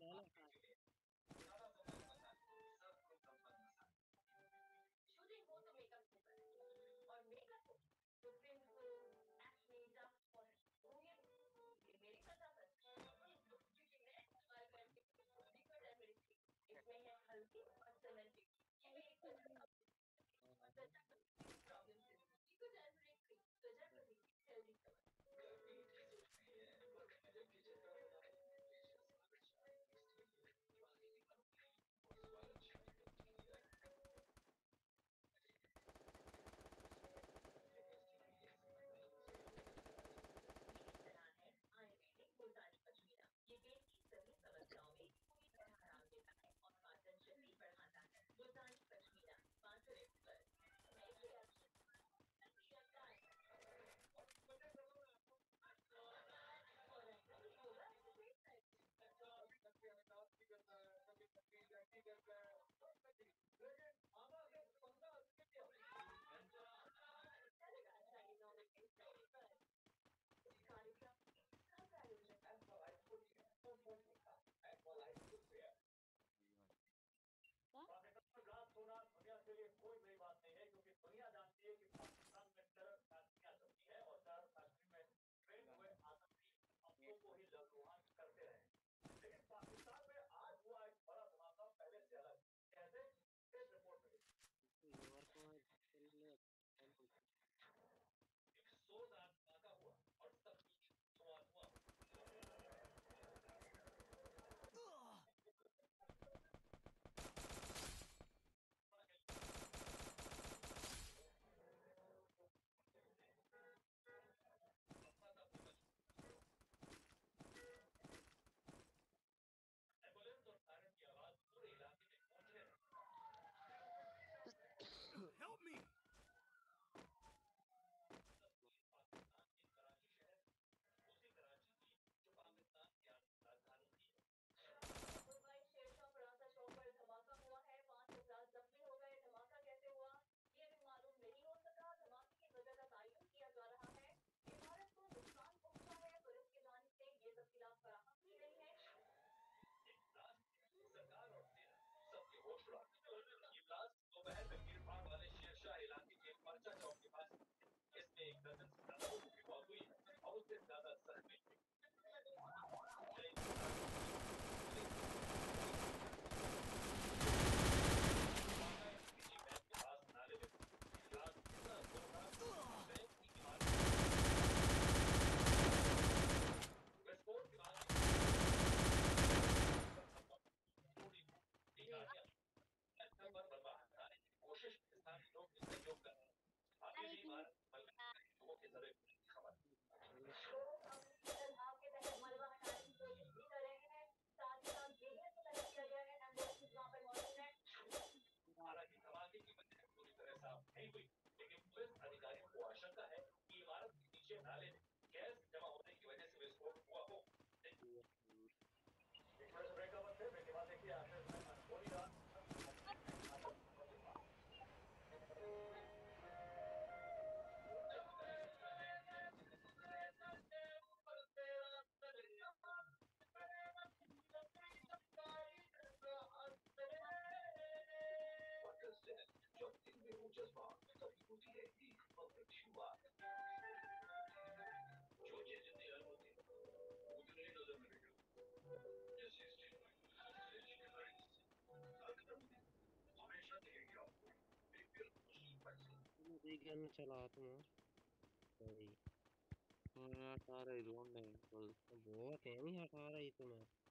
और makeup doesn't मुझे gun चला तुम सही। हाँ हटा ही ढूंढ नहीं बहुत है नहीं हटा रही तुम्हें रुक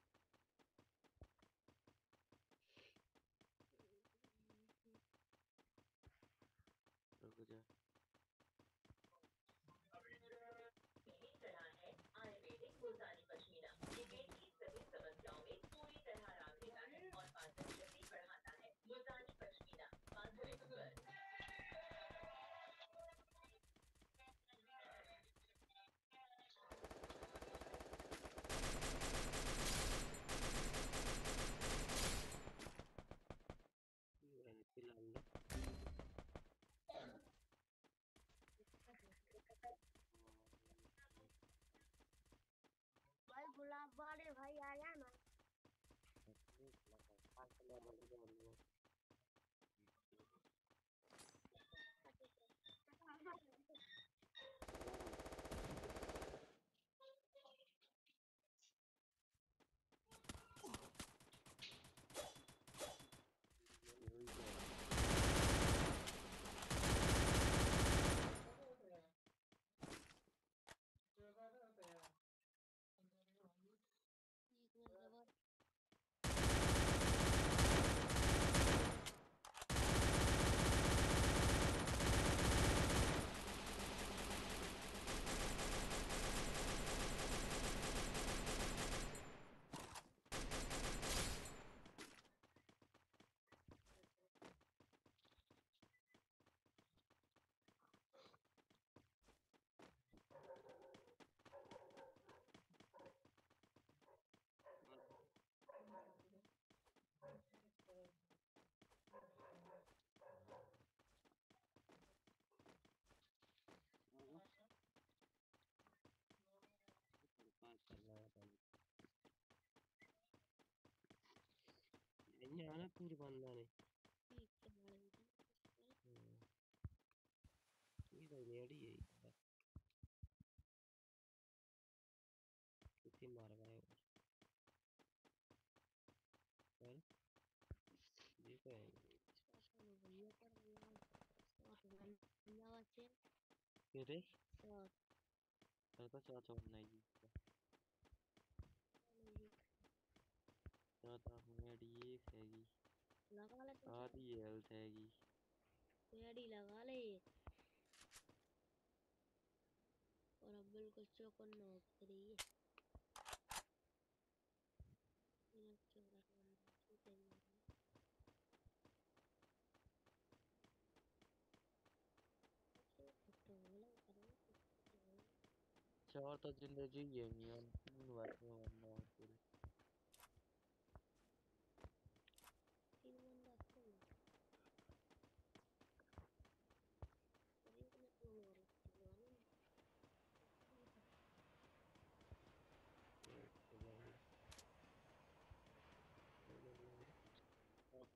वाले भाई आया ना। इन्हें आना पूरी बंदा ने ठीक है ये तो है कितनी मार गए वो चल ये तो है पर बचे तेरे तो चाचा बनाई चाचा मेरी एक हैगी। लगा ले तो आधी हेल्थ हैगी। पेड़ी लगा ले और अब बिल्कुल चौकन न उतरी है ये चौरा है तो चार तो ज़िंदगी है नहीं तीन बार में वरना पूरे तीन बंदा तो एक ने तो और वाला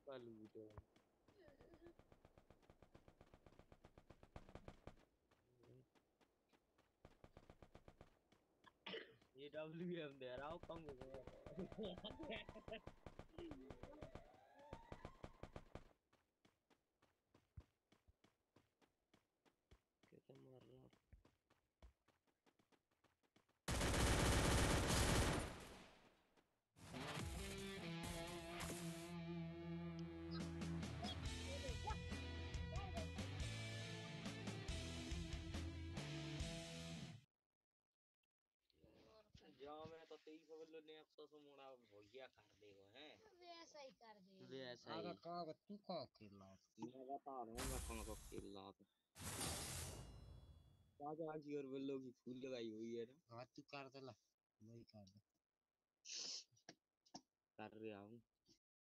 आपका ये डब्ल्यू एम दे रहा हूँ कम जाओ खबर लो ने सौ से मोड़ा भोगिया कर देगा हैं वैसा ही कर दे ऐसा ही का तू का खेलना मैं बता रहा हूँ मैं कहाँ का खेल था राजा जी और बल्लो की फूल लगाई हुई है ना हाँ तू कर दे ला वही कर दे कर रहा हूँ